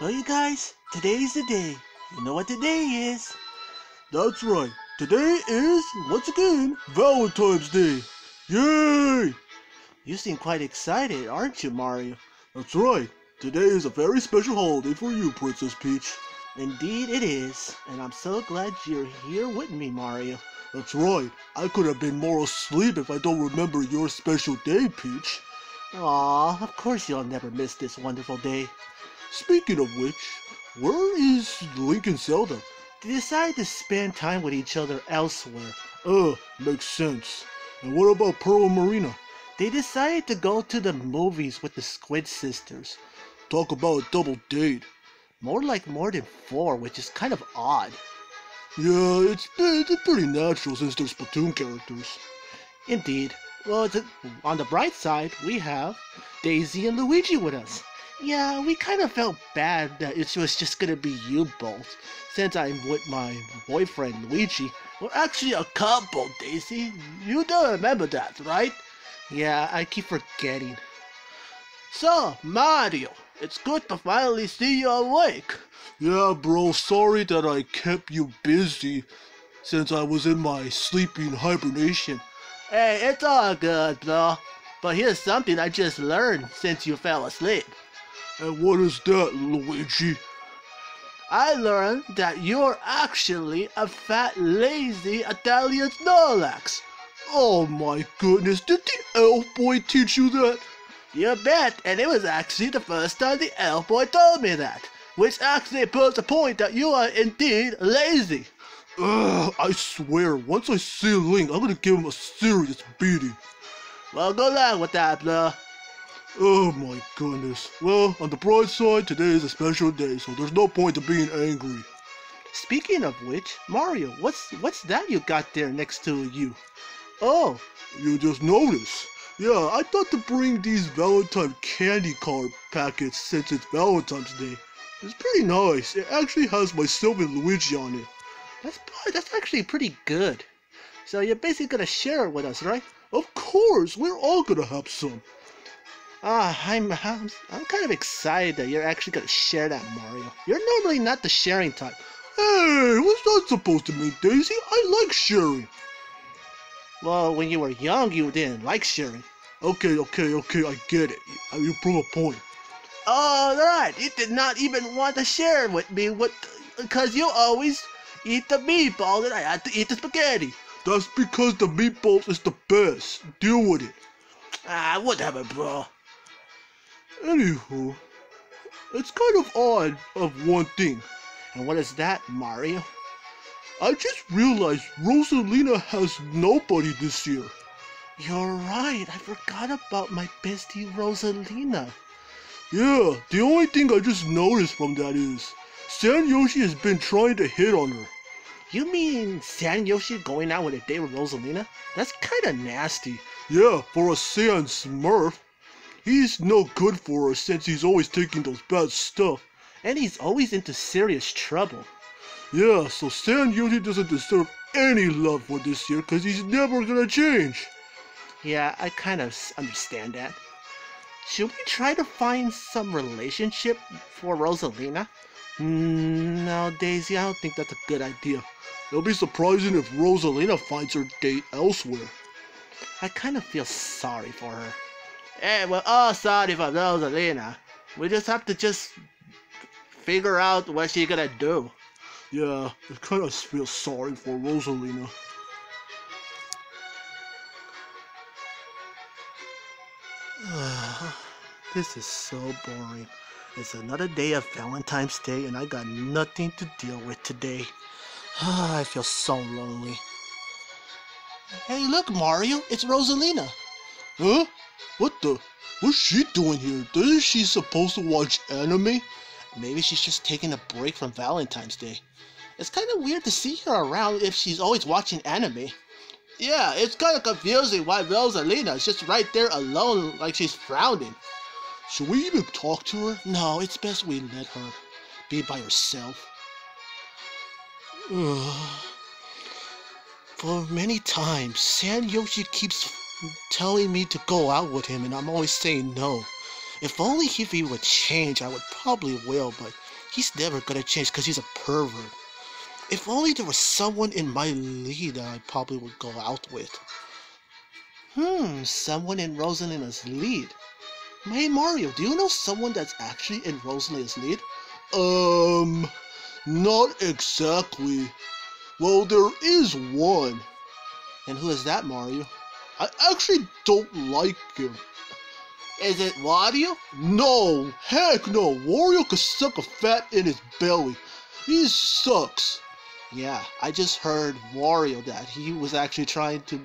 Well, you guys, today's the day. You know what today is? That's right. Today is, once again, Valentine's Day. Yay! You seem quite excited, aren't you, Mario? That's right. Today is a very special holiday for you, Princess Peach. Indeed it is, and I'm so glad you're here with me, Mario. That's right. I could have been more asleep if I don't remember your special day, Peach. Aw, of course you'll never miss this wonderful day. Speaking of which, where is Link and Zelda? They decided to spend time with each other elsewhere. Uh, makes sense. And what about Pearl and Marina? They decided to go to the movies with the Squid Sisters. Talk about a double date. More like more than four, which is kind of odd. Yeah, it's, it's pretty natural since they're Splatoon characters. Indeed. Well, on the bright side, we have Daisy and Luigi with us. Yeah, we kind of felt bad that it was just gonna be you both, since I'm with my boyfriend Luigi. We're actually a couple, Daisy. You don't remember that, right? Yeah, I keep forgetting. So, Mario, it's good to finally see you awake. Yeah, bro, sorry that I kept you busy since I was in my sleeping hibernation. Hey, it's all good, bro. But here's something I just learned since you fell asleep. And what is that, Luigi? I learned that you're actually a fat, lazy Italian Snorlax. Oh my goodness, did the elf boy teach you that? You bet, and it was actually the first time the elf boy told me that, which actually proves the point that you are indeed lazy. Ugh, I swear, once I see Link, I'm gonna give him a serious beating. Well, go luck with that, bro. Oh my goodness. Well, on the bright side, today is a special day, so there's no point in being angry. Speaking of which, Mario, what's what's that you got there next to you? Oh, You just noticed. Yeah, I thought to bring these Valentine candy card packets since it's Valentine's Day. It's pretty nice. It actually has myself and Luigi on it. that's that's actually pretty good. So you're basically gonna share it with us, right? Of course, we're all gonna have some. Ah, I'm, I'm I'm kind of excited that you're actually gonna share that, Mario. You're normally not the sharing type. Hey, what's that supposed to mean, Daisy? I like sharing. Well, when you were young, you didn't like sharing. Okay, okay, okay, I get it. You- You prove a point. All right, you did not even want to share with me what, because you always eat the meatball and I had to eat the spaghetti. That's because the meatballs is the best. Deal with it. Ah, whatever, bro. Anywho, it's kind of odd of one thing. And what is that, Mario? I just realized Rosalina has nobody this year. You're right. I forgot about my bestie Rosalina. Yeah, the only thing I just noticed from that is San Yoshi has been trying to hit on her. You mean San Yoshi going out with a date with Rosalina? That's kind of nasty. Yeah, for a Saiyan Smurf. He's no good for us since he's always taking those bad stuff. And he's always into serious trouble. Yeah, so San Yoshi doesn't deserve any love for this year because he's never gonna change. Yeah, I kind of understand that. Should we try to find some relationship for Rosalina? Mm, no, Daisy, I don't think that's a good idea. It'll be surprising if Rosalina finds her date elsewhere. I kind of feel sorry for her. Eh, hey, we're all oh, sorry for Rosalina. We just have to just figure out what she's gonna do. Yeah, I kind of feel sorry for Rosalina. this is so boring. It's another day of Valentine's Day and I got nothing to deal with today. I feel so lonely. Hey, look, Mario, it's Rosalina. Huh? What the? What's she doing here? Isn't she supposed to watch anime? Maybe she's just taking a break from Valentine's Day. It's kind of weird to see her around if she's always watching anime. Yeah, it's kind of confusing why Rosalina is just right there alone like she's frowning. Should we even talk to her? No, it's best we let her be by herself. For many times, San Yoshi keeps telling me to go out with him, and I'm always saying no. If only if he would change, I would probably will, but He's never gonna change because he's a pervert. If only there was someone in my league that I probably would go out with. Hmm, someone in Rosalina's lead. Hey Mario, do you know someone that's actually in Rosalina's lead? Um, not exactly. Well, there is one. And who is that, Mario? I actually don't like him. Is it Wario? No, heck no. Wario could suck a fat in his belly. He sucks. Yeah, I just heard Wario that he was actually trying to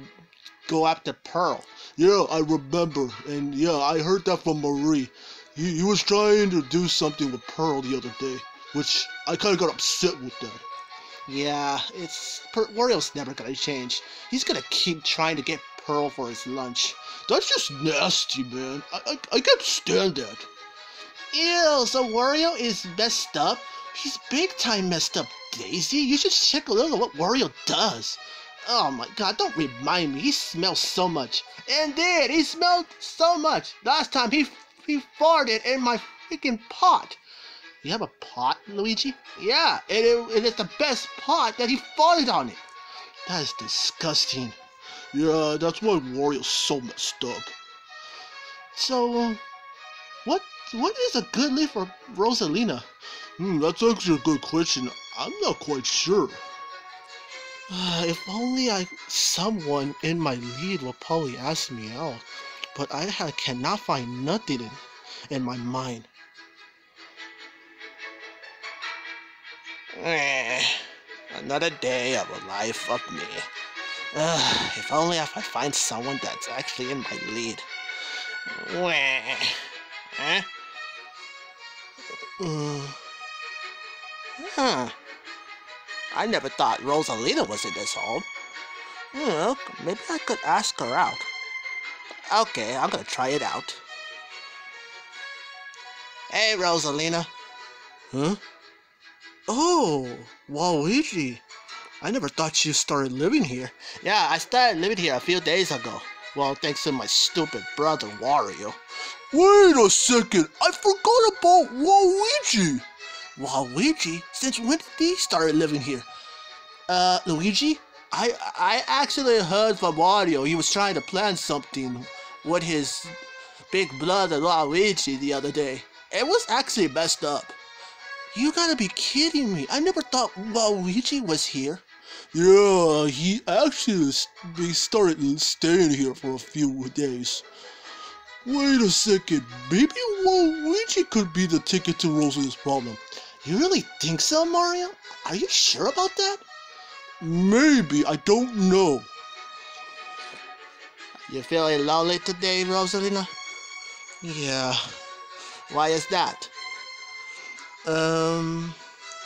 go after Pearl. Yeah, I remember. And yeah, I heard that from Marie. He, he was trying to do something with Pearl the other day, which I kind of got upset with that. Yeah, it's per- Wario's never gonna change. He's gonna keep trying to get Pearl for his lunch. That's just nasty, man. I, I, I can't stand that. Ew, so Wario is messed up? He's big time messed up, Daisy. You should check a little what Wario does. Oh my god, don't remind me. He smells so much. Indeed, he smelled so much. Last time he he farted in my freaking pot. You have a pot, Luigi? Yeah, and it, it is the best pot that he farted on it. That is disgusting. Yeah, that's why Wario's so messed up. So, uh, what what is a good lead for Rosalina? Hmm, that's actually a good question. I'm not quite sure. Uh, if only I someone in my lead will probably ask me out, but I ha- cannot find nothing in, in my mind. Another day of a life of me. Uh, if only if I find someone that's actually in my lead. Wah. Huh? Uh, huh. I never thought Rosalina was in this home. Well, maybe I could ask her out. Okay, I'm gonna try it out. Hey, Rosalina. Huh? Oh, Waluigi. I never thought you started living here. Yeah, I started living here a few days ago. Well, thanks to my stupid brother Wario. Wait a second, I forgot about Waluigi. Waluigi? Since when did he start living here? Uh, Luigi? I I actually heard from Wario he was trying to plan something with his big brother Luigi the other day. It was actually messed up. You gotta be kidding me. I never thought Waluigi was here. Yeah, he actually he started staying here for a few days. Wait a second, maybe Luigi could be the ticket to Rosalina's problem. You really think so, Mario? Are you sure about that? Maybe, I don't know. You feeling lonely today, Rosalina? Yeah. Why is that? Um,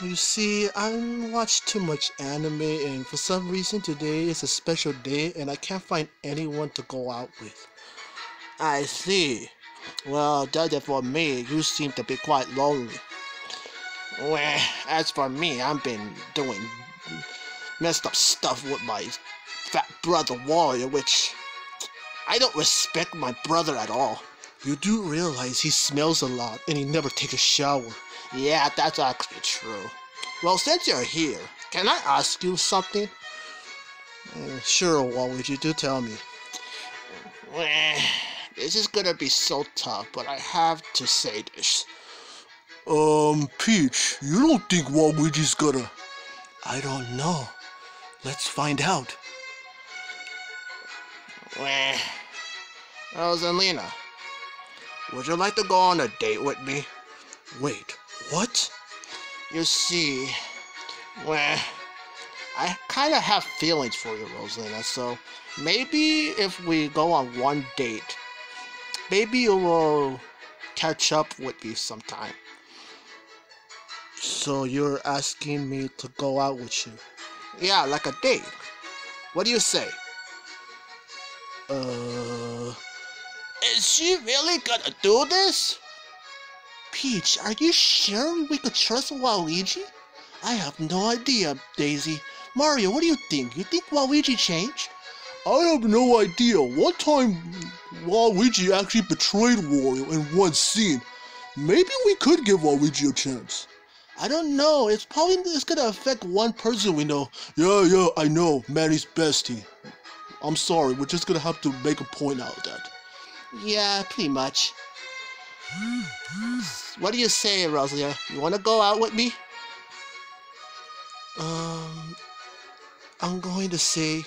you see, I watch too much anime, and for some reason today is a special day, and I can't find anyone to go out with. I see. Well, that for me, you seem to be quite lonely. Well, as for me, I've been doing messed up stuff with my fat brother Wario, which I don't respect my brother at all. You do realize he smells a lot and he never takes a shower. Yeah, that's actually true. Well, since you're here, can I ask you something? Uh, sure, Waluigi, do tell me. Well, this is gonna be so tough, but I have to say this. Um, Peach, you don't think Waluigi's gonna... I don't know. Let's find out. Well, Rosalina, would you like to go on a date with me? Wait, what? You see, well, I kind of have feelings for you, Rosalina, so maybe if we go on one date, maybe you will catch up with me sometime. So you're asking me to go out with you? Yeah, like a date. What do you say? Uh. Is she really gonna do this? Peach, are you sure we could trust Waluigi? I have no idea, Daisy. Mario, what do you think? You think Waluigi changed? I have no idea. One time, Waluigi actually betrayed Wario in one scene. Maybe we could give Waluigi a chance. I don't know. It's probably it's gonna affect one person we know. Yeah, yeah, I know. Manny's bestie. I'm sorry, we're just gonna have to make a point out of that. Yeah, pretty much. What do you say, Rosalina? You wanna go out with me? Um, I'm going to say,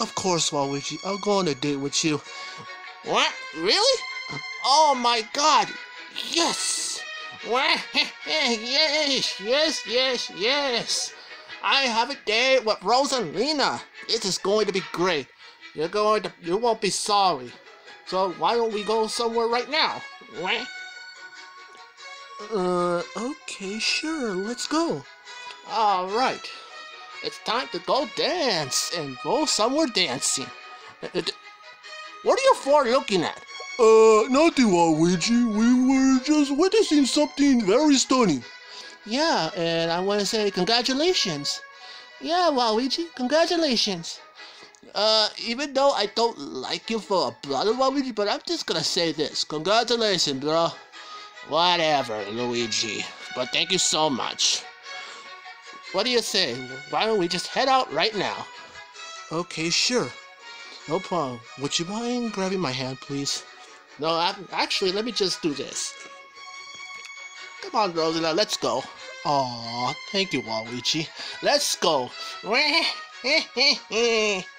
of course, Waluigi. I'll go on a date with you. What? Really? Oh my God! Yes! Yes, yes, yes, yes! I have a date with Rosalina. This is going to be great. You're going to, you won't be sorry. So why don't we go somewhere right now? What? Uh, okay, sure, let's go. All right. It's time to go dance and go somewhere dancing. Uh, uh, What are you four looking at? Uh, nothing, Waluigi. We were just witnessing something very stunning. Yeah, and I want to say congratulations. Yeah, Waluigi, congratulations. Uh, even though I don't like you for a brother, Waluigi, but I'm just gonna say this. Congratulations, bro. Whatever, Luigi. But thank you so much. What do you say? Why don't we just head out right now? Okay, sure. No problem. Would you mind grabbing my hand, please? No, I, actually, let me just do this. Come on, Rosalina, let's go. Aw, thank you, Waluigi. Let's go.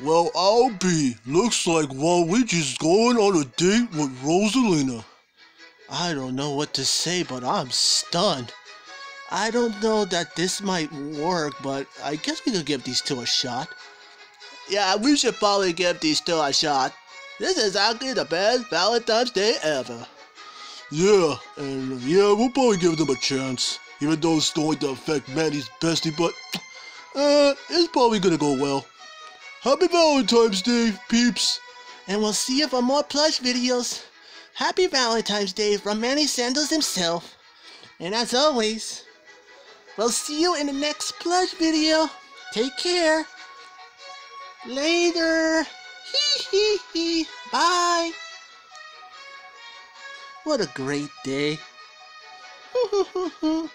Well, I'll be. Looks like Waluigi's going on a date with Rosalina. I don't know what to say, but I'm stunned. I don't know that this might work, but I guess we could give these two a shot. Yeah, we should probably give these two a shot. This is actually the best Valentine's Day ever. Yeah, and yeah, we'll probably give them a chance. Even though it's going to affect Manny's bestie, but uh, it's probably gonna go well. Happy Valentine's Day, peeps! And we'll see you for more plush videos. Happy Valentine's Day from Manny Santos himself. And as always, we'll see you in the next plush video. Take care. Later. Hee hee hee. Bye. What a great day.